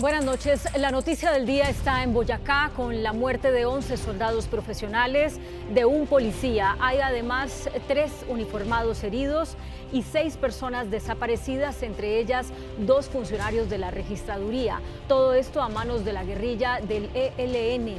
Buenas noches. La noticia del día está en Boyacá con la muerte de 11 soldados profesionales, de un policía. Hay además tres uniformados heridos y seis personas desaparecidas, entre ellas dos funcionarios de la registraduría. Todo esto a manos de la guerrilla del ELN.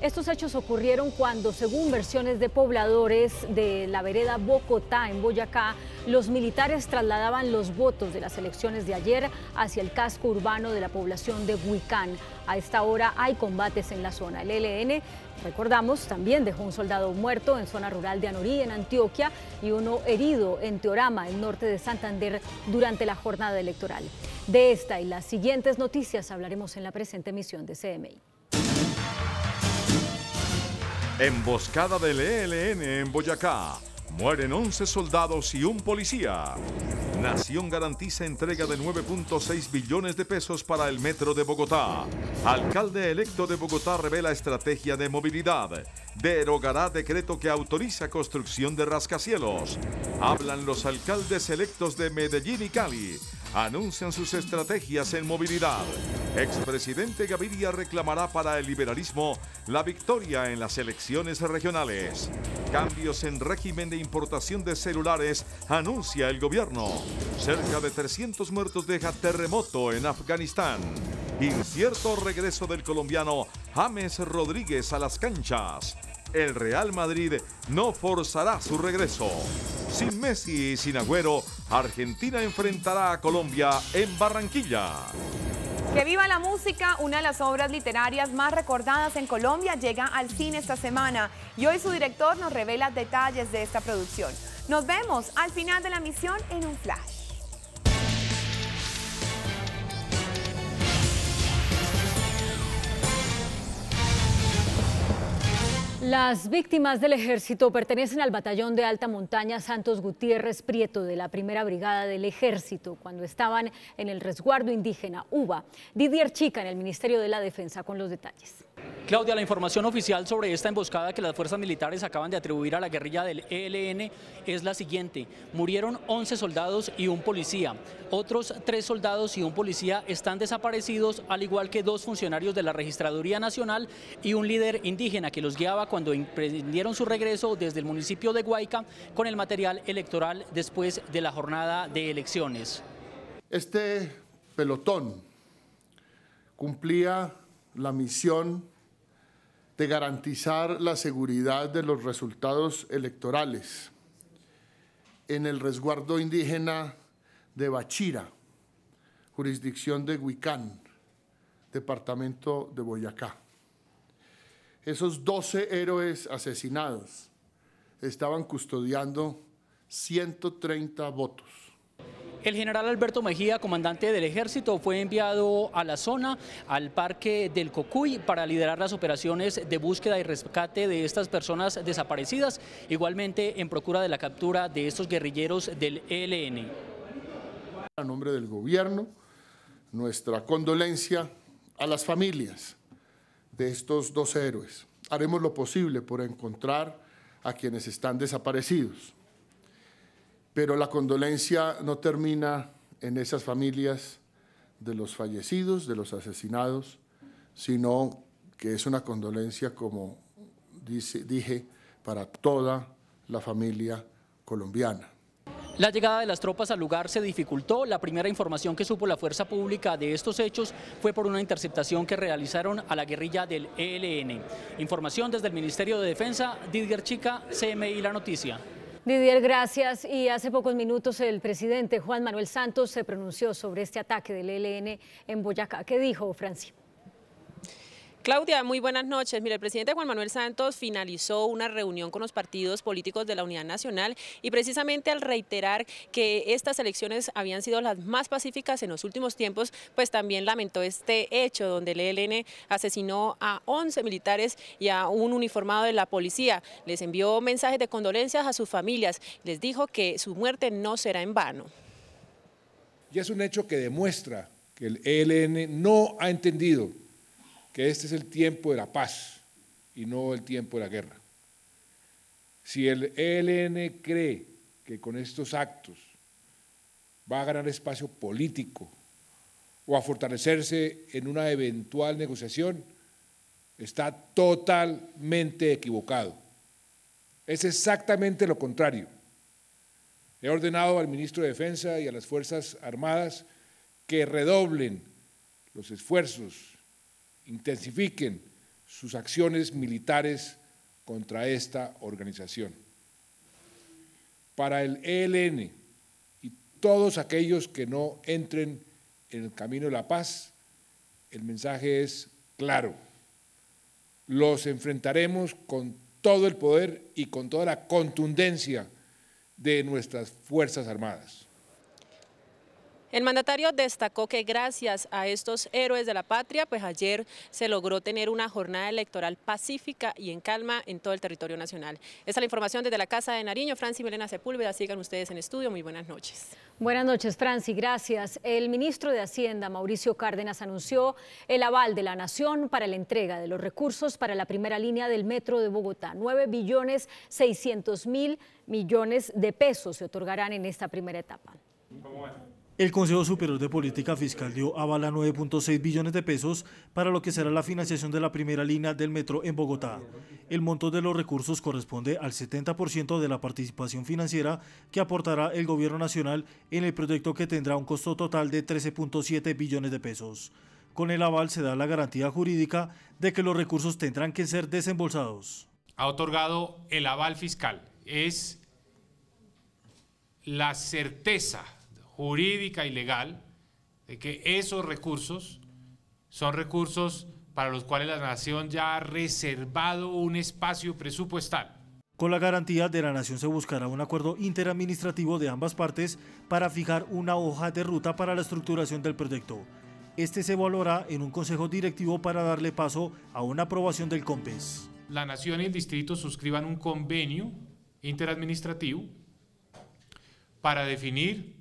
Estos hechos ocurrieron cuando, según versiones de pobladores de la vereda Bogotá en Boyacá, los militares trasladaban los votos de las elecciones de ayer hacia el casco urbano de la población de Huicán. A esta hora hay combates en la zona. El ELN, recordamos, también dejó un soldado muerto en zona rural de Anorí, en Antioquia, y uno herido en Teorama, el norte de Santander, durante la jornada electoral. De esta y las siguientes noticias hablaremos en la presente emisión de CMI. Emboscada del ELN en Boyacá. Mueren 11 soldados y un policía. Nación garantiza entrega de 9.6 billones de pesos para el metro de Bogotá. Alcalde electo de Bogotá revela estrategia de movilidad. Derogará decreto que autoriza construcción de rascacielos. Hablan los alcaldes electos de Medellín y Cali anuncian sus estrategias en movilidad. Expresidente Gaviria reclamará para el liberalismo la victoria en las elecciones regionales. Cambios en régimen de importación de celulares anuncia el gobierno. Cerca de 300 muertos deja terremoto en Afganistán. Incierto regreso del colombiano James Rodríguez a las canchas el Real Madrid no forzará su regreso. Sin Messi y sin Agüero, Argentina enfrentará a Colombia en Barranquilla. Que viva la música, una de las obras literarias más recordadas en Colombia, llega al cine esta semana y hoy su director nos revela detalles de esta producción. Nos vemos al final de la misión en un flash. Las víctimas del ejército pertenecen al batallón de alta montaña Santos Gutiérrez Prieto de la primera brigada del ejército cuando estaban en el resguardo indígena UBA. Didier Chica en el Ministerio de la Defensa con los detalles. Claudia, la información oficial sobre esta emboscada que las fuerzas militares acaban de atribuir a la guerrilla del ELN es la siguiente. Murieron 11 soldados y un policía. Otros tres soldados y un policía están desaparecidos, al igual que dos funcionarios de la Registraduría Nacional y un líder indígena que los guiaba cuando emprendieron su regreso desde el municipio de Guayca con el material electoral después de la jornada de elecciones. Este pelotón cumplía la misión de garantizar la seguridad de los resultados electorales en el resguardo indígena de Bachira, jurisdicción de Huicán, departamento de Boyacá. Esos 12 héroes asesinados estaban custodiando 130 votos el general Alberto Mejía, comandante del ejército, fue enviado a la zona, al parque del Cocuy, para liderar las operaciones de búsqueda y rescate de estas personas desaparecidas, igualmente en procura de la captura de estos guerrilleros del ELN. A nombre del gobierno, nuestra condolencia a las familias de estos dos héroes. Haremos lo posible por encontrar a quienes están desaparecidos pero la condolencia no termina en esas familias de los fallecidos, de los asesinados, sino que es una condolencia, como dije, para toda la familia colombiana. La llegada de las tropas al lugar se dificultó. La primera información que supo la fuerza pública de estos hechos fue por una interceptación que realizaron a la guerrilla del ELN. Información desde el Ministerio de Defensa, Didier Chica, CMI La Noticia. Didier, gracias. Y hace pocos minutos el presidente Juan Manuel Santos se pronunció sobre este ataque del ELN en Boyacá. ¿Qué dijo, Francia? Claudia, muy buenas noches. Mire, el presidente Juan Manuel Santos finalizó una reunión con los partidos políticos de la Unidad Nacional y precisamente al reiterar que estas elecciones habían sido las más pacíficas en los últimos tiempos, pues también lamentó este hecho donde el ELN asesinó a 11 militares y a un uniformado de la policía. Les envió mensajes de condolencias a sus familias. Les dijo que su muerte no será en vano. Y es un hecho que demuestra que el ELN no ha entendido que este es el tiempo de la paz y no el tiempo de la guerra. Si el ELN cree que con estos actos va a ganar espacio político o a fortalecerse en una eventual negociación, está totalmente equivocado. Es exactamente lo contrario. He ordenado al ministro de Defensa y a las Fuerzas Armadas que redoblen los esfuerzos, intensifiquen sus acciones militares contra esta organización. Para el ELN y todos aquellos que no entren en el camino de la paz, el mensaje es claro. Los enfrentaremos con todo el poder y con toda la contundencia de nuestras Fuerzas Armadas. El mandatario destacó que gracias a estos héroes de la patria, pues ayer se logró tener una jornada electoral pacífica y en calma en todo el territorio nacional. Esta es la información desde la Casa de Nariño. Franci Melena Sepúlveda, sigan ustedes en estudio. Muy buenas noches. Buenas noches, Franci. Gracias. El ministro de Hacienda, Mauricio Cárdenas, anunció el aval de la Nación para la entrega de los recursos para la primera línea del Metro de Bogotá. 9 billones 600 mil millones de pesos se otorgarán en esta primera etapa. El Consejo Superior de Política Fiscal dio aval a 9.6 billones de pesos para lo que será la financiación de la primera línea del metro en Bogotá. El monto de los recursos corresponde al 70% de la participación financiera que aportará el Gobierno Nacional en el proyecto que tendrá un costo total de 13.7 billones de pesos. Con el aval se da la garantía jurídica de que los recursos tendrán que ser desembolsados. Ha otorgado el aval fiscal. Es la certeza jurídica y legal de que esos recursos son recursos para los cuales la nación ya ha reservado un espacio presupuestal. Con la garantía de la nación se buscará un acuerdo interadministrativo de ambas partes para fijar una hoja de ruta para la estructuración del proyecto. Este se evaluará en un consejo directivo para darle paso a una aprobación del COMPES. La nación y el distrito suscriban un convenio interadministrativo para definir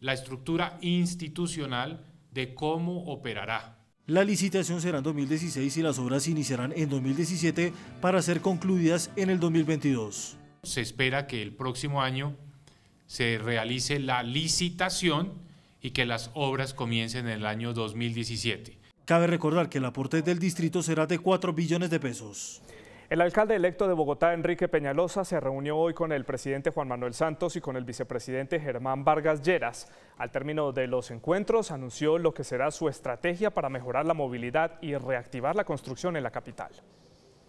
la estructura institucional de cómo operará. La licitación será en 2016 y las obras iniciarán en 2017 para ser concluidas en el 2022. Se espera que el próximo año se realice la licitación y que las obras comiencen en el año 2017. Cabe recordar que el aporte del distrito será de 4 billones de pesos. El alcalde electo de Bogotá, Enrique Peñalosa, se reunió hoy con el presidente Juan Manuel Santos y con el vicepresidente Germán Vargas Lleras. Al término de los encuentros, anunció lo que será su estrategia para mejorar la movilidad y reactivar la construcción en la capital.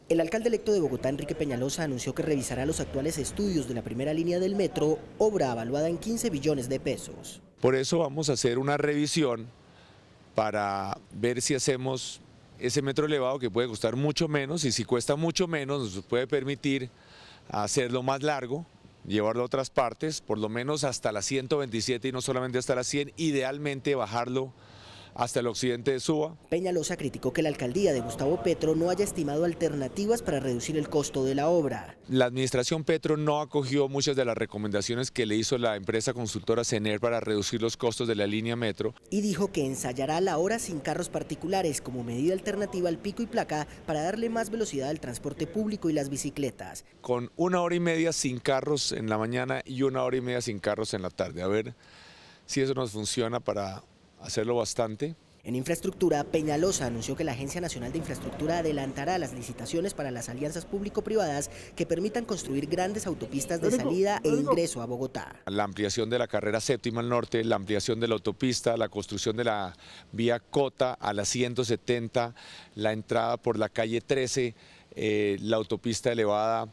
El alcalde electo de Bogotá, Enrique Peñalosa, anunció que revisará los actuales estudios de la primera línea del metro, obra evaluada en 15 billones de pesos. Por eso vamos a hacer una revisión para ver si hacemos ese metro elevado que puede costar mucho menos y si cuesta mucho menos nos puede permitir hacerlo más largo, llevarlo a otras partes, por lo menos hasta las 127 y no solamente hasta las 100, idealmente bajarlo hasta el occidente de Suba. Peñalosa criticó que la alcaldía de Gustavo Petro no haya estimado alternativas para reducir el costo de la obra. La administración Petro no acogió muchas de las recomendaciones que le hizo la empresa consultora CENER para reducir los costos de la línea metro. Y dijo que ensayará la hora sin carros particulares como medida alternativa al pico y placa para darle más velocidad al transporte público y las bicicletas. Con una hora y media sin carros en la mañana y una hora y media sin carros en la tarde. A ver si eso nos funciona para hacerlo bastante. En infraestructura, Peñalosa anunció que la Agencia Nacional de Infraestructura adelantará las licitaciones para las alianzas público-privadas que permitan construir grandes autopistas de salida e ingreso a Bogotá. La ampliación de la carrera séptima al norte, la ampliación de la autopista, la construcción de la vía Cota a la 170, la entrada por la calle 13, eh, la autopista elevada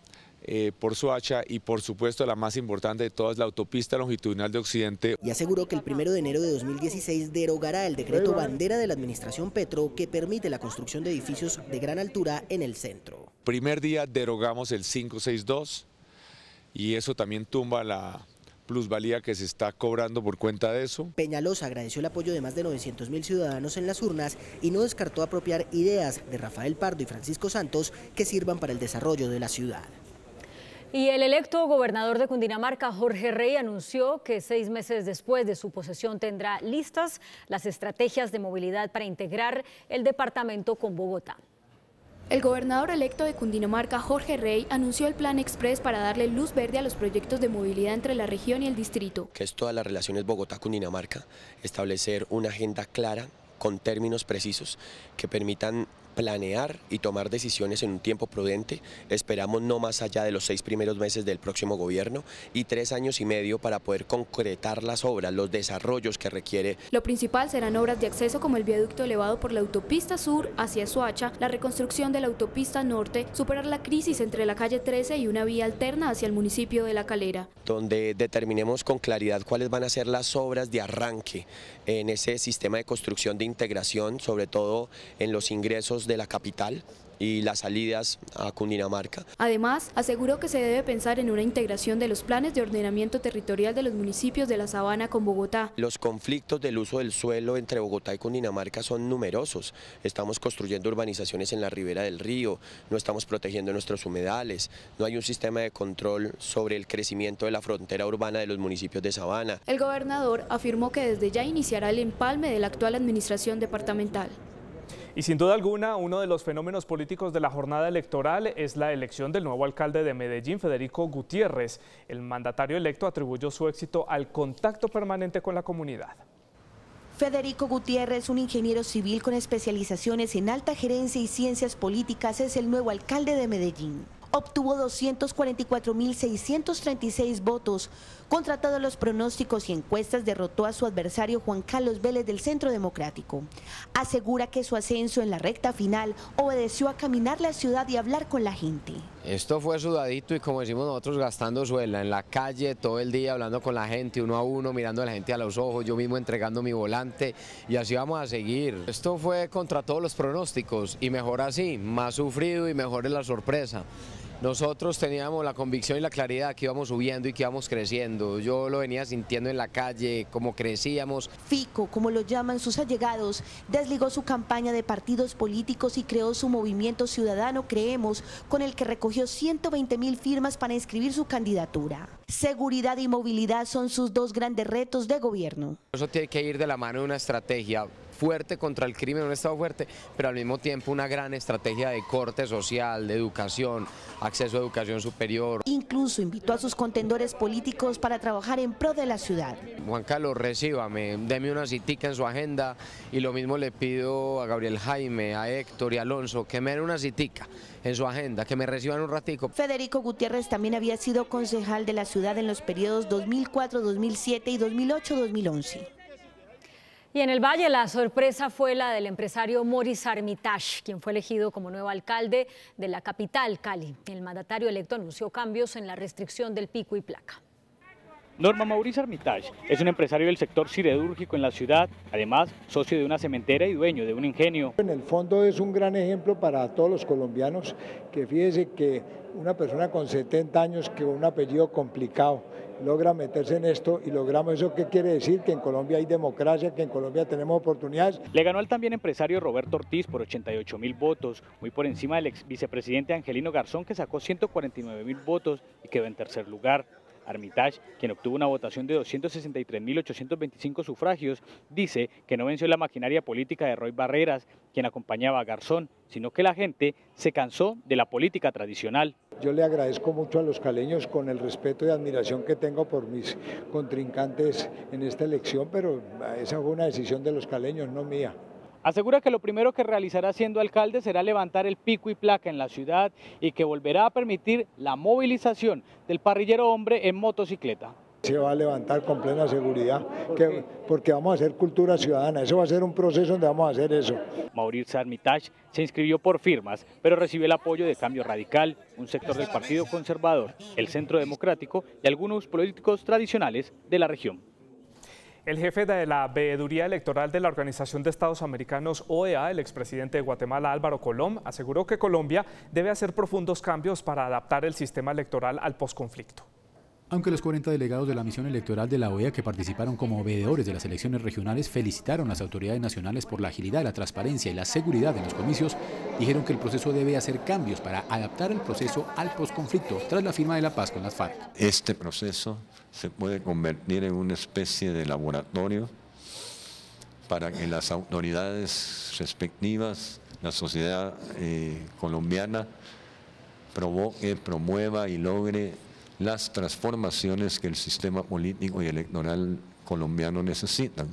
eh, por Soacha y por supuesto la más importante de todas, la autopista longitudinal de Occidente. Y aseguró que el primero de enero de 2016 derogará el decreto bandera de la administración Petro que permite la construcción de edificios de gran altura en el centro. Primer día derogamos el 562 y eso también tumba la plusvalía que se está cobrando por cuenta de eso. Peñalosa agradeció el apoyo de más de 900 mil ciudadanos en las urnas y no descartó apropiar ideas de Rafael Pardo y Francisco Santos que sirvan para el desarrollo de la ciudad. Y el electo gobernador de Cundinamarca, Jorge Rey, anunció que seis meses después de su posesión tendrá listas las estrategias de movilidad para integrar el departamento con Bogotá. El gobernador electo de Cundinamarca, Jorge Rey, anunció el plan express para darle luz verde a los proyectos de movilidad entre la región y el distrito. Que es todas las relaciones Bogotá-Cundinamarca, establecer una agenda clara con términos precisos que permitan planear y tomar decisiones en un tiempo prudente. Esperamos no más allá de los seis primeros meses del próximo gobierno y tres años y medio para poder concretar las obras, los desarrollos que requiere. Lo principal serán obras de acceso como el viaducto elevado por la autopista sur hacia Soacha, la reconstrucción de la autopista norte, superar la crisis entre la calle 13 y una vía alterna hacia el municipio de La Calera. Donde determinemos con claridad cuáles van a ser las obras de arranque en ese sistema de construcción de integración, sobre todo en los ingresos de la capital y las salidas a Cundinamarca. Además, aseguró que se debe pensar en una integración de los planes de ordenamiento territorial de los municipios de la Sabana con Bogotá. Los conflictos del uso del suelo entre Bogotá y Cundinamarca son numerosos. Estamos construyendo urbanizaciones en la ribera del río, no estamos protegiendo nuestros humedales, no hay un sistema de control sobre el crecimiento de la frontera urbana de los municipios de Sabana. El gobernador afirmó que desde ya iniciará el empalme de la actual administración departamental. Y sin duda alguna, uno de los fenómenos políticos de la jornada electoral es la elección del nuevo alcalde de Medellín, Federico Gutiérrez. El mandatario electo atribuyó su éxito al contacto permanente con la comunidad. Federico Gutiérrez, un ingeniero civil con especializaciones en alta gerencia y ciencias políticas, es el nuevo alcalde de Medellín obtuvo 244.636 votos. Contra todos los pronósticos y encuestas, derrotó a su adversario Juan Carlos Vélez del Centro Democrático. Asegura que su ascenso en la recta final obedeció a caminar la ciudad y hablar con la gente. Esto fue sudadito y como decimos nosotros gastando suela en la calle todo el día hablando con la gente uno a uno, mirando a la gente a los ojos, yo mismo entregando mi volante y así vamos a seguir. Esto fue contra todos los pronósticos y mejor así, más sufrido y mejor es la sorpresa. Nosotros teníamos la convicción y la claridad que íbamos subiendo y que íbamos creciendo. Yo lo venía sintiendo en la calle, como crecíamos. Fico, como lo llaman sus allegados, desligó su campaña de partidos políticos y creó su movimiento ciudadano Creemos, con el que recogió 120 mil firmas para inscribir su candidatura. Seguridad y movilidad son sus dos grandes retos de gobierno. Eso tiene que ir de la mano de una estrategia fuerte contra el crimen, un Estado fuerte, pero al mismo tiempo una gran estrategia de corte social, de educación, acceso a educación superior. Incluso invitó a sus contendores políticos para trabajar en pro de la ciudad. Juan Carlos, recíbame, deme una citica en su agenda y lo mismo le pido a Gabriel Jaime, a Héctor y a Alonso que me den una citica en su agenda, que me reciban un ratico. Federico Gutiérrez también había sido concejal de la ciudad en los periodos 2004-2007 y 2008-2011. Y en el Valle la sorpresa fue la del empresario Maurice Armitage, quien fue elegido como nuevo alcalde de la capital, Cali. El mandatario electo anunció cambios en la restricción del pico y placa. Norma Maurice Armitage es un empresario del sector siderúrgico en la ciudad, además socio de una cementera y dueño de un ingenio. En el fondo es un gran ejemplo para todos los colombianos que fíjese que una persona con 70 años que un apellido complicado logra meterse en esto y logramos eso. ¿Qué quiere decir? Que en Colombia hay democracia, que en Colombia tenemos oportunidades. Le ganó al también empresario Roberto Ortiz por 88 mil votos, muy por encima del ex vicepresidente Angelino Garzón que sacó 149 mil votos y quedó en tercer lugar. Armitage, quien obtuvo una votación de 263.825 sufragios, dice que no venció la maquinaria política de Roy Barreras, quien acompañaba a Garzón, sino que la gente se cansó de la política tradicional. Yo le agradezco mucho a los caleños con el respeto y admiración que tengo por mis contrincantes en esta elección, pero esa fue una decisión de los caleños, no mía. Asegura que lo primero que realizará siendo alcalde será levantar el pico y placa en la ciudad y que volverá a permitir la movilización del parrillero hombre en motocicleta. Se va a levantar con plena seguridad porque vamos a hacer cultura ciudadana. Eso va a ser un proceso donde vamos a hacer eso. Mauricio Armitage se inscribió por firmas, pero recibió el apoyo de Cambio Radical, un sector del Partido Conservador, el Centro Democrático y algunos políticos tradicionales de la región. El jefe de la veeduría electoral de la Organización de Estados Americanos, OEA, el expresidente de Guatemala, Álvaro Colom, aseguró que Colombia debe hacer profundos cambios para adaptar el sistema electoral al posconflicto. Aunque los 40 delegados de la misión electoral de la OEA que participaron como veedores de las elecciones regionales felicitaron a las autoridades nacionales por la agilidad, la transparencia y la seguridad en los comicios, dijeron que el proceso debe hacer cambios para adaptar el proceso al posconflicto tras la firma de la paz con las FARC. Este proceso se puede convertir en una especie de laboratorio para que las autoridades respectivas, la sociedad eh, colombiana, provoque, promueva y logre las transformaciones que el sistema político y electoral colombiano necesitan.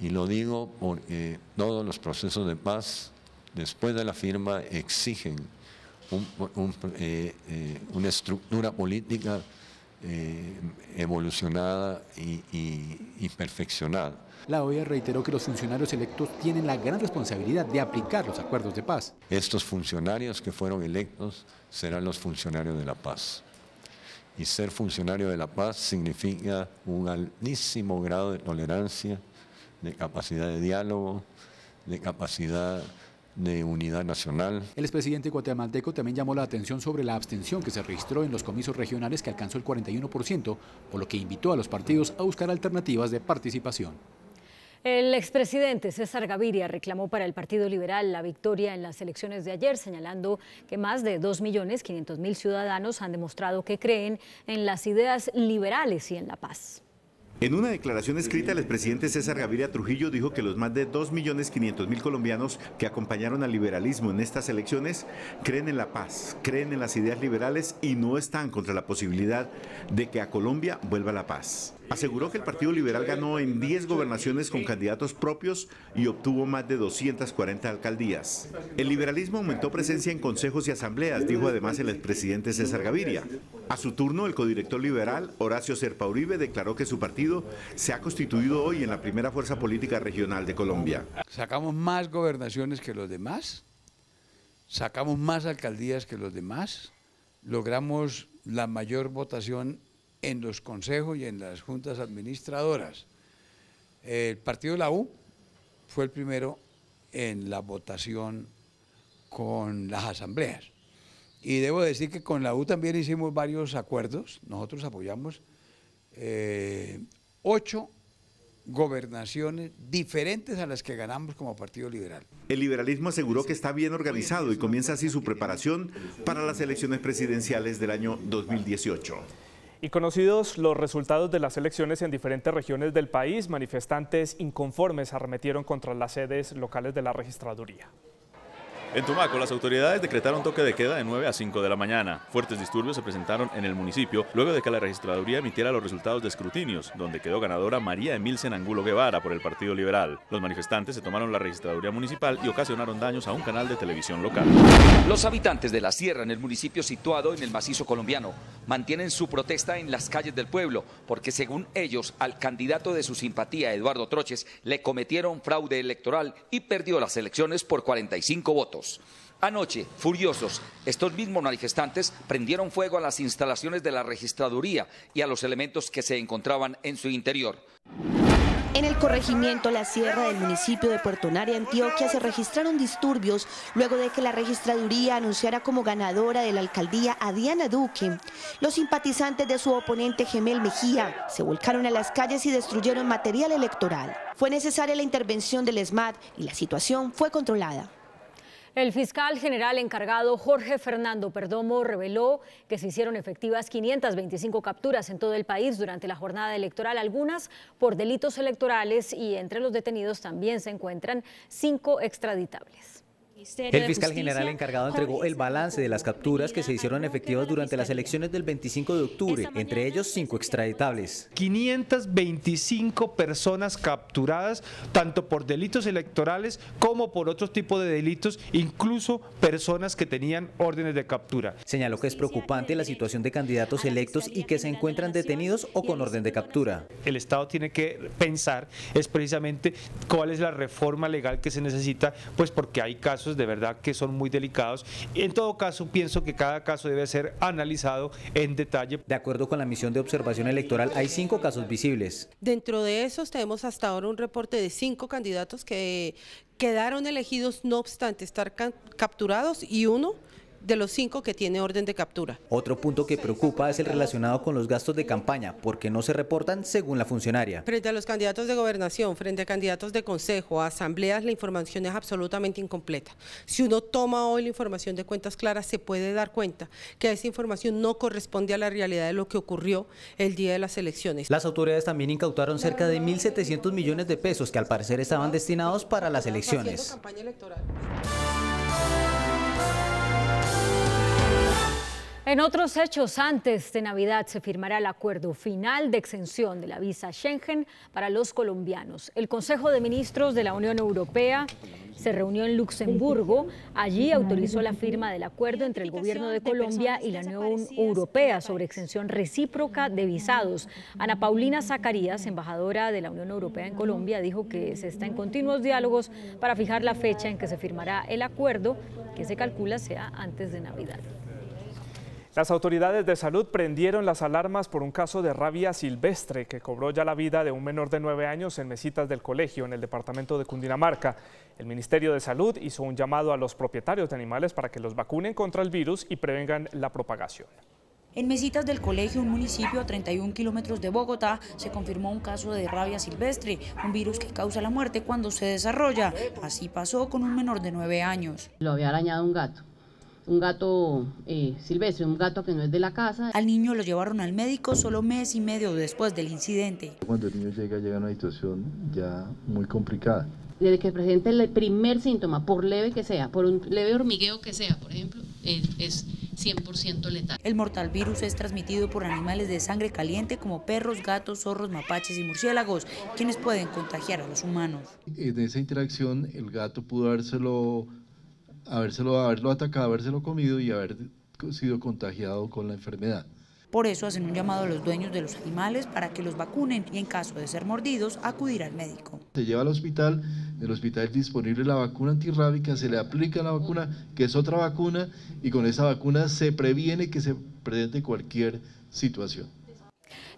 Y lo digo porque todos los procesos de paz, después de la firma, exigen eh, eh, una estructura política eh, evolucionada y, perfeccionada. La OEA reiteró que los funcionarios electos tienen la gran responsabilidad de aplicar los acuerdos de paz. Estos funcionarios que fueron electos serán los funcionarios de la paz. Y ser funcionario de la paz significa un altísimo grado de tolerancia, de capacidad de diálogo, de capacidad de unidad nacional. El expresidente guatemalteco también llamó la atención sobre la abstención que se registró en los comicios regionales que alcanzó el 41%, por lo que invitó a los partidos a buscar alternativas de participación. El expresidente César Gaviria reclamó para el Partido Liberal la victoria en las elecciones de ayer, señalando que más de 2.500.000 ciudadanos han demostrado que creen en las ideas liberales y en la paz. En una declaración escrita, el expresidente César Gaviria Trujillo dijo que los más de 2.500.000 colombianos que acompañaron al liberalismo en estas elecciones creen en la paz, creen en las ideas liberales y no están contra la posibilidad de que a Colombia vuelva la paz. Aseguró que el Partido Liberal ganó en 10 gobernaciones con candidatos propios y obtuvo más de 240 alcaldías. El liberalismo aumentó presencia en consejos y asambleas, dijo además el expresidente César Gaviria. A su turno, el codirector liberal, Horacio Serpa Uribe, declaró que su partido se ha constituido hoy en la primera fuerza política regional de Colombia. Sacamos más gobernaciones que los demás, sacamos más alcaldías que los demás, logramos la mayor votación en los consejos y en las juntas administradoras. El partido la U fue el primero en la votación con las asambleas. Y debo decir que con la U también hicimos varios acuerdos. Nosotros apoyamos eh, ocho gobernaciones diferentes a las que ganamos como Partido Liberal. El liberalismo aseguró que está bien organizado y comienza así su preparación para las elecciones presidenciales del año 2018. Y conocidos los resultados de las elecciones en diferentes regiones del país, manifestantes inconformes arremetieron contra las sedes locales de la registraduría. En Tumaco, las autoridades decretaron toque de queda de 9 a 5 de la mañana. Fuertes disturbios se presentaron en el municipio luego de que la registraduría emitiera los resultados de escrutinios, donde quedó ganadora María Emilsen Angulo Guevara por el Partido Liberal. Los manifestantes se tomaron la registraduría municipal y ocasionaron daños a un canal de televisión local. Los habitantes de la sierra, en el municipio situado en el macizo colombiano, mantienen su protesta en las calles del pueblo, porque según ellos, al candidato de su simpatía, Eduardo Troches, le cometieron fraude electoral y perdió las elecciones por 45 votos. Anoche, furiosos, estos mismos manifestantes prendieron fuego a las instalaciones de la registraduría y a los elementos que se encontraban en su interior. En el corregimiento La Sierra del municipio de Puerto Nari, Antioquia, se registraron disturbios luego de que la registraduría anunciara como ganadora de la alcaldía a Diana Duque. Los simpatizantes de su oponente Gemel Mejía se volcaron a las calles y destruyeron material electoral. Fue necesaria la intervención del ESMAD y la situación fue controlada. El fiscal general encargado Jorge Fernando Perdomo reveló que se hicieron efectivas 525 capturas en todo el país durante la jornada electoral, algunas por delitos electorales y entre los detenidos también se encuentran cinco extraditables. El fiscal general encargado entregó el balance de las capturas que se hicieron efectivas durante las elecciones del 25 de octubre, entre ellos cinco extraditables. 525 personas capturadas, tanto por delitos electorales como por otros tipos de delitos, incluso personas que tenían órdenes de captura. Señaló que es preocupante la situación de candidatos electos y que se encuentran detenidos o con orden de captura. El Estado tiene que pensar es precisamente cuál es la reforma legal que se necesita, pues porque hay casos de verdad que son muy delicados. En todo caso, pienso que cada caso debe ser analizado en detalle. De acuerdo con la misión de observación electoral, hay cinco casos visibles. Dentro de esos tenemos hasta ahora un reporte de cinco candidatos que quedaron elegidos no obstante estar capturados y uno de los cinco que tiene orden de captura. Otro punto que preocupa es el relacionado con los gastos de campaña, porque no se reportan según la funcionaria. Frente a los candidatos de gobernación, frente a candidatos de consejo, a asambleas, la información es absolutamente incompleta. Si uno toma hoy la información de cuentas claras, se puede dar cuenta que esa información no corresponde a la realidad de lo que ocurrió el día de las elecciones. Las autoridades también incautaron cerca de 1.700 millones de pesos que al parecer estaban destinados para las elecciones. En otros hechos, antes de Navidad se firmará el acuerdo final de exención de la visa Schengen para los colombianos. El Consejo de Ministros de la Unión Europea se reunió en Luxemburgo. Allí autorizó la firma del acuerdo entre el gobierno de Colombia y la Unión Europea sobre exención recíproca de visados. Ana Paulina Zacarías, embajadora de la Unión Europea en Colombia, dijo que se está en continuos diálogos para fijar la fecha en que se firmará el acuerdo, que se calcula sea antes de Navidad. Las autoridades de salud prendieron las alarmas por un caso de rabia silvestre que cobró ya la vida de un menor de nueve años en mesitas del colegio en el departamento de Cundinamarca. El Ministerio de Salud hizo un llamado a los propietarios de animales para que los vacunen contra el virus y prevengan la propagación. En Mesitas del Colegio, un municipio a 31 kilómetros de Bogotá, se confirmó un caso de rabia silvestre, un virus que causa la muerte cuando se desarrolla. Así pasó con un menor de nueve años. Lo había arañado un gato un gato eh, silvestre, un gato que no es de la casa. Al niño lo llevaron al médico solo mes y medio después del incidente. Cuando el niño llega, llega a una situación ya muy complicada. Desde que presente el primer síntoma, por leve que sea, por un leve hormigueo que sea, por ejemplo, es 100% letal. El mortal virus es transmitido por animales de sangre caliente como perros, gatos, zorros, mapaches y murciélagos, quienes pueden contagiar a los humanos. En esa interacción, el gato pudo habérselo habérselo, haberlo atacado, habérselo comido y haber sido contagiado con la enfermedad. Por eso hacen un llamado a los dueños de los animales para que los vacunen y en caso de ser mordidos acudir al médico. Se lleva al hospital, en el hospital es disponible la vacuna antirrábica, se le aplica la vacuna, que es otra vacuna, y con esa vacuna se previene que se presente cualquier situación.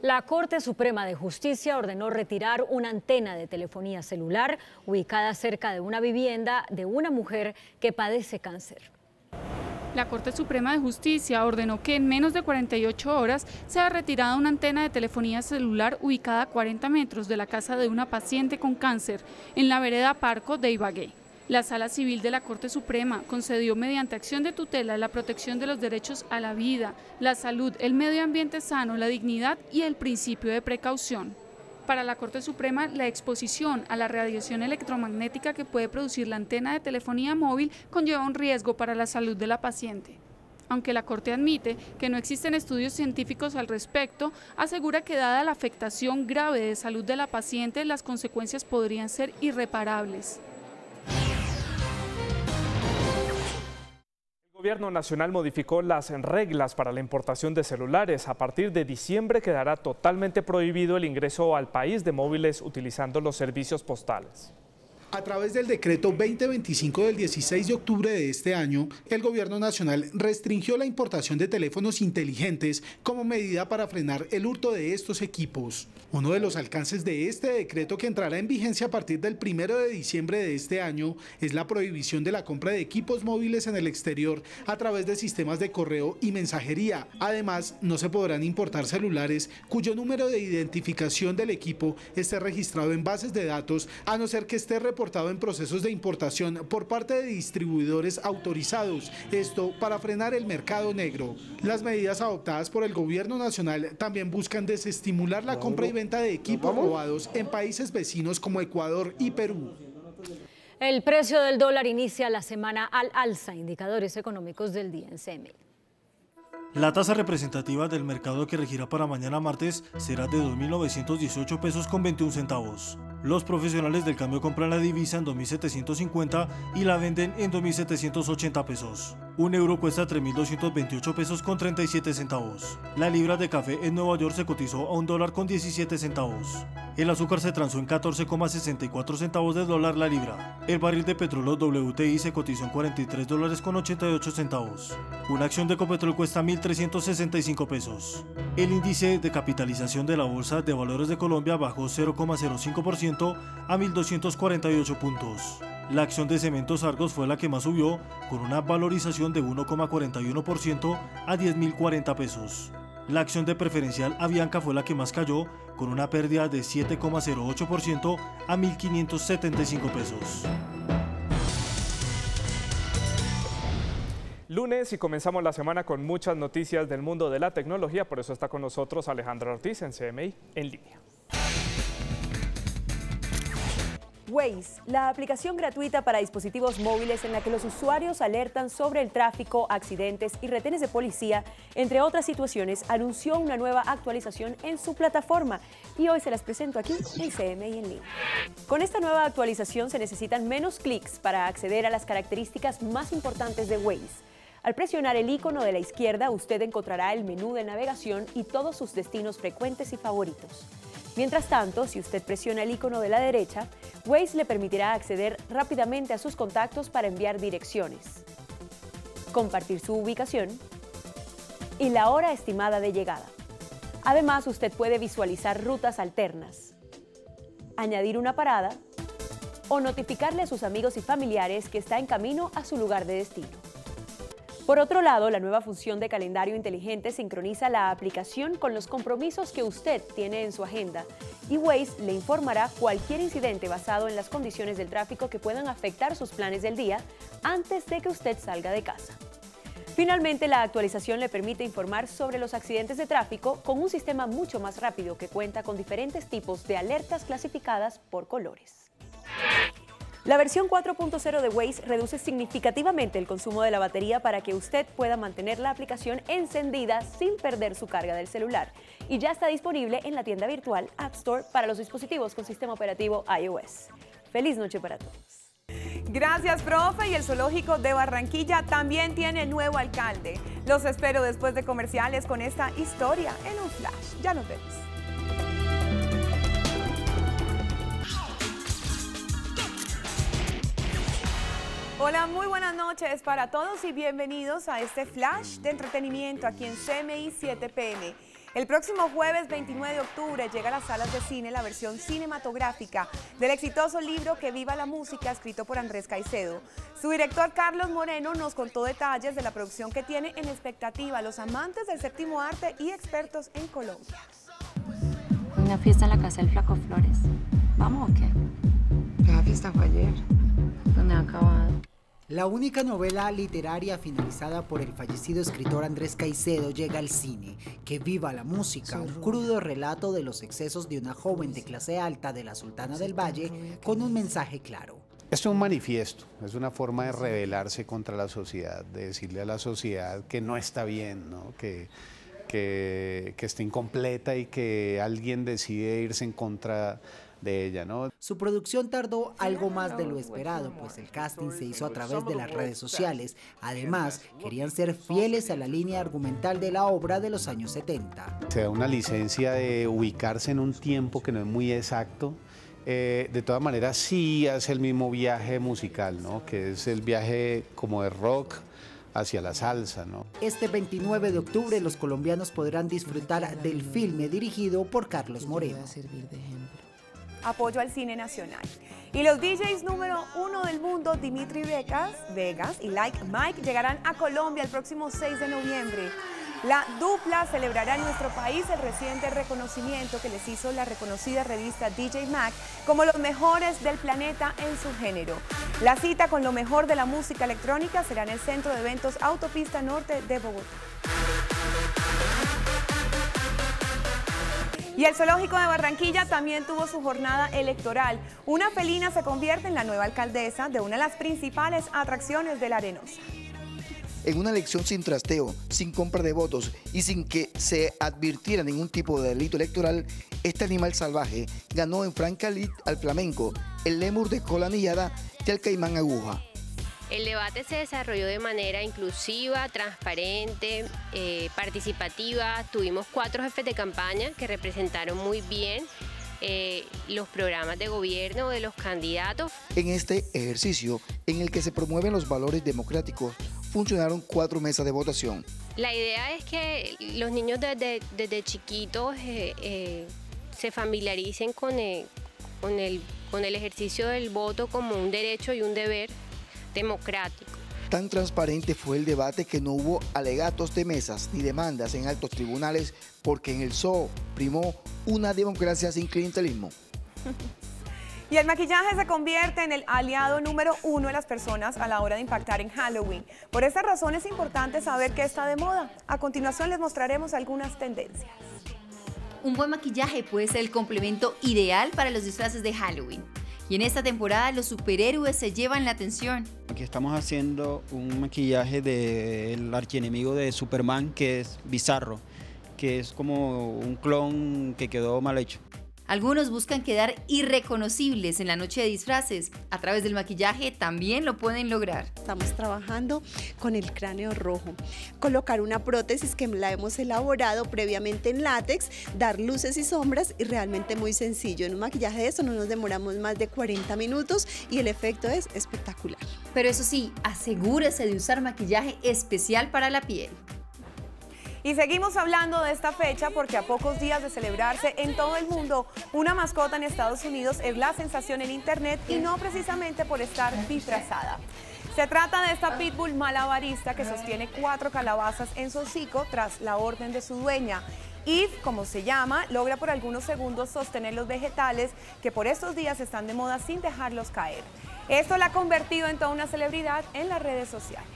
La Corte Suprema de Justicia ordenó retirar una antena de telefonía celular ubicada cerca de una vivienda de una mujer que padece cáncer. La Corte Suprema de Justicia ordenó que en menos de 48 horas sea retirada una antena de telefonía celular ubicada a 40 metros de la casa de una paciente con cáncer en la vereda Parco de Ibagué. La Sala Civil de la Corte Suprema concedió mediante acción de tutela la protección de los derechos a la vida, la salud, el medio ambiente sano, la dignidad y el principio de precaución. Para la Corte Suprema, la exposición a la radiación electromagnética que puede producir la antena de telefonía móvil conlleva un riesgo para la salud de la paciente. Aunque la Corte admite que no existen estudios científicos al respecto, asegura que dada la afectación grave de salud de la paciente, las consecuencias podrían ser irreparables. Gobierno Nacional modificó las reglas para la importación de celulares. A partir de diciembre quedará totalmente prohibido el ingreso al país de móviles utilizando los servicios postales. A través del decreto 2025 del 16 de octubre de este año, el gobierno nacional restringió la importación de teléfonos inteligentes como medida para frenar el hurto de estos equipos. Uno de los alcances de este decreto que entrará en vigencia a partir del 1 de diciembre de este año es la prohibición de la compra de equipos móviles en el exterior a través de sistemas de correo y mensajería. Además, no se podrán importar celulares cuyo número de identificación del equipo esté registrado en bases de datos a no ser que esté reportado en procesos de importación por parte de distribuidores autorizados, esto para frenar el mercado negro. Las medidas adoptadas por el gobierno nacional también buscan desestimular la compra y venta de equipos robados en países vecinos como Ecuador y Perú. El precio del dólar inicia la semana al alza, indicadores económicos del día en CME. La tasa representativa del mercado que regirá para mañana martes será de 2.918 pesos con 21 centavos. Los profesionales del cambio compran la divisa en 2.750 y la venden en 2.780 pesos. Un euro cuesta 3.228 pesos con 37 centavos. La libra de café en Nueva York se cotizó a un dólar con 17 centavos. El azúcar se transó en 14,64 centavos de dólar la libra. El barril de petróleo WTI se cotizó en 43 dólares con 88 centavos. Una acción de Copetrol cuesta 1.365 pesos. El índice de capitalización de la Bolsa de Valores de Colombia bajó 0,05% a 1.248 puntos. La acción de Cementos Argos fue la que más subió, con una valorización de 1,41% a 10.040 pesos. La acción de preferencial Avianca fue la que más cayó, con una pérdida de 7,08% a 1.575 pesos. Lunes y comenzamos la semana con muchas noticias del mundo de la tecnología, por eso está con nosotros Alejandra Ortiz en CMI en línea. Waze, la aplicación gratuita para dispositivos móviles en la que los usuarios alertan sobre el tráfico, accidentes y retenes de policía, entre otras situaciones, anunció una nueva actualización en su plataforma y hoy se las presento aquí en CMI en línea. Con esta nueva actualización se necesitan menos clics para acceder a las características más importantes de Waze. Al presionar el icono de la izquierda, usted encontrará el menú de navegación y todos sus destinos frecuentes y favoritos. Mientras tanto, si usted presiona el icono de la derecha, Waze le permitirá acceder rápidamente a sus contactos para enviar direcciones, compartir su ubicación y la hora estimada de llegada. Además, usted puede visualizar rutas alternas, añadir una parada o notificarle a sus amigos y familiares que está en camino a su lugar de destino. Por otro lado, la nueva función de calendario inteligente sincroniza la aplicación con los compromisos que usted tiene en su agenda y Waze le informará cualquier incidente basado en las condiciones del tráfico que puedan afectar sus planes del día antes de que usted salga de casa. Finalmente, la actualización le permite informar sobre los accidentes de tráfico con un sistema mucho más rápido que cuenta con diferentes tipos de alertas clasificadas por colores. La versión 4.0 de Waze reduce significativamente el consumo de la batería para que usted pueda mantener la aplicación encendida sin perder su carga del celular. Y ya está disponible en la tienda virtual App Store para los dispositivos con sistema operativo iOS. Feliz noche para todos. Gracias, profe. Y el zoológico de Barranquilla también tiene nuevo alcalde. Los espero después de comerciales con esta historia en un flash. Ya nos vemos. Hola, muy buenas noches para todos y bienvenidos a este flash de entretenimiento aquí en CMI 7 pm. El próximo jueves 29 de octubre llega a las salas de cine la versión cinematográfica del exitoso libro Que viva la música escrito por Andrés Caicedo. Su director Carlos Moreno nos contó detalles de la producción que tiene en expectativa los amantes del séptimo arte y expertos en Colombia. Una fiesta en la casa del Flaco Flores. ¿Vamos o qué? La fiesta fue ayer. ¿Dónde ha acabado? La única novela literaria finalizada por el fallecido escritor Andrés Caicedo llega al cine. Que viva la música, un crudo relato de los excesos de una joven de clase alta de la Sultana del Valle con un mensaje claro. Esto es un manifiesto, es una forma de rebelarse contra la sociedad, de decirle a la sociedad que no está bien, Que, que, que está incompleta y que alguien decide irse en contra de ella, ¿no? Su producción tardó algo más de lo esperado, pues el casting se hizo a través de las redes sociales. Además, querían ser fieles a la línea argumental de la obra de los años 70. Se da una licencia de ubicarse en un tiempo que no es muy exacto. Eh, de todas maneras, sí hace el mismo viaje musical, ¿no? Que es el viaje como de rock, hacia la salsa. ¿no? Este 29 de octubre los colombianos podrán disfrutar del filme dirigido por Carlos Moreno apoyo al cine nacional. Y los DJs número uno del mundo, Dimitri Vegas, y Like Mike, llegarán a Colombia el próximo 6 de noviembre. La dupla celebrará en nuestro país el reciente reconocimiento que les hizo la reconocida revista DJ Mag como los mejores del planeta en su género. La cita con lo mejor de la música electrónica será en el Centro de Eventos Autopista Norte de Bogotá. Y el Zoológico de Barranquilla también tuvo su jornada electoral. Una felina se convierte en la nueva alcaldesa de una de las principales atracciones de la Arenosa. En una elección sin trasteo, sin compra de votos y sin que se advirtiera ningún tipo de delito electoral, este animal salvaje ganó en franca lid al flamenco, el lemur de cola anillada y al caimán aguja. El debate se desarrolló de manera inclusiva, transparente, eh, participativa. Tuvimos cuatro jefes de campaña que representaron muy bien eh, los programas de gobierno de los candidatos. En este ejercicio, en el que se promueven los valores democráticos, funcionaron cuatro mesas de votación. La idea es que los niños desde, chiquitos eh, se familiaricen con con, el, con el ejercicio del voto como un derecho y un deber democrático. Tan transparente fue el debate que no hubo alegatos de mesas ni demandas en altos tribunales porque en el zoo primó una democracia sin clientelismo. Y el maquillaje se convierte en el aliado número uno de las personas a la hora de impactar en Halloween. Por esta razón es importante saber qué está de moda. A continuación les mostraremos algunas tendencias. Un buen maquillaje puede ser el complemento ideal para los disfraces de Halloween. Y en esta temporada los superhéroes se llevan la atención. Aquí estamos haciendo un maquillaje del archienemigo de Superman que es Bizarro, que es como un clon que quedó mal hecho. Algunos buscan quedar irreconocibles en la noche de disfraces. A través del maquillaje también lo pueden lograr. Estamos trabajando con el cráneo rojo. Colocar una prótesis que la hemos elaborado previamente en látex, dar luces y sombras y realmente muy sencillo. En un maquillaje de eso no nos demoramos más de 40 minutos y el efecto es espectacular. Pero eso sí, asegúrese de usar maquillaje especial para la piel. Y seguimos hablando de esta fecha porque a pocos días de celebrarse en todo el mundo, una mascota en Estados Unidos es la sensación en Internet y no precisamente por estar disfrazada. Se trata de esta pitbull malabarista que sostiene cuatro calabazas en su hocico tras la orden de su dueña. Eve, como se llama, logra por algunos segundos sostener los vegetales que por estos días están de moda sin dejarlos caer. Esto la ha convertido en toda una celebridad en las redes sociales.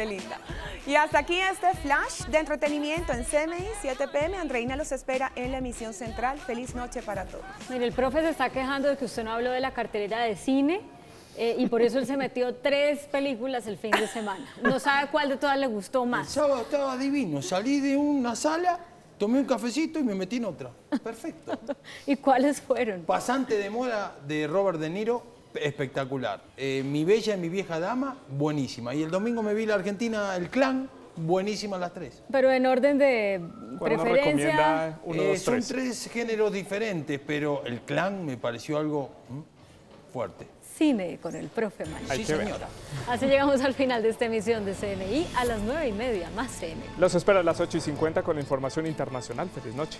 Qué linda. Y hasta aquí este flash de entretenimiento en CMI 7 pm. Andreina los espera en la emisión central. Feliz noche para todos. Mire, el profe se está quejando de que usted no habló de la cartelera de cine. eh, y por eso él se metió tres películas el fin de semana. No sabe cuál de todas le gustó El más. sábado estaba divino. Salí de una sala, tomé un cafecito y me metí en otra. Perfecto. ¿Y cuáles fueron? Pasante de moda de Robert De Niro, espectacular. Eh, mi bella y mi vieja dama, buenísima. Y el domingo me vi la Argentina, el clan, buenísima las tres. Pero en orden de preferencia. Eh, son tres géneros diferentes, pero el clan me pareció algo mm, fuerte. Cine con el profe Manuel. Sí, señora. Así llegamos al final de esta emisión de CNI a las nueve y media, más CNI. Los espero a las 8 y 50 con información internacional. Feliz noche.